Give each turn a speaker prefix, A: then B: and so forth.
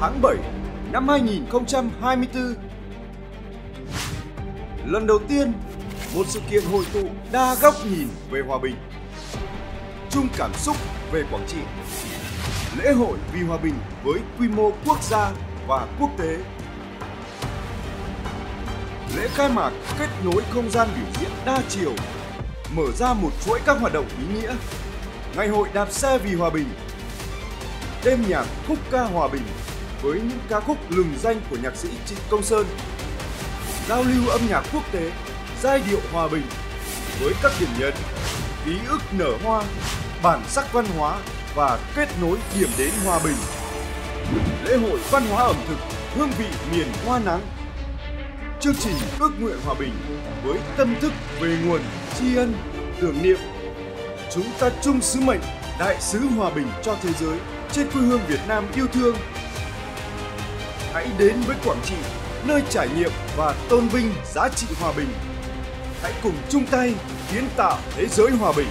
A: tháng 7 năm 2024. Lần đầu tiên, một sự kiện hội tụ đa góc nhìn về hòa bình. Chung cảm xúc về Quảng Trị. Lễ hội vì hòa bình với quy mô quốc gia và quốc tế. Lễ khai mạc kết nối không gian biểu diễn đa chiều, mở ra một chuỗi các hoạt động ý nghĩa. Ngày hội đạp xe vì hòa bình. Đêm nhạc khúc ca hòa bình với những ca khúc lừng danh của nhạc sĩ Trịnh Công Sơn. Giao lưu âm nhạc quốc tế, giai điệu hòa bình với các điểm nhấn ký ức nở hoa, bản sắc văn hóa và kết nối điểm đến hòa bình. Lễ hội văn hóa ẩm thực hương vị miền hoa nắng. Chương trình ước nguyện hòa bình với tâm thức về nguồn tri ân, tưởng niệm. Chúng ta chung sứ mệnh đại sứ hòa bình cho thế giới trên quê hương Việt Nam yêu thương. Hãy đến với Quảng Trị, nơi trải nghiệm và tôn vinh giá trị hòa bình. Hãy cùng chung tay kiến tạo thế giới hòa bình.